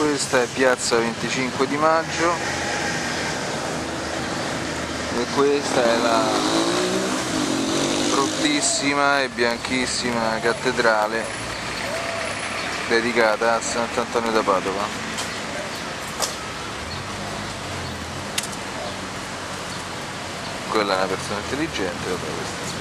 questa è piazza 25 di maggio. E questa è la bruttissima e bianchissima cattedrale dedicata a Sant'Antonio da Padova. Quella è una persona intelligente vabbè questa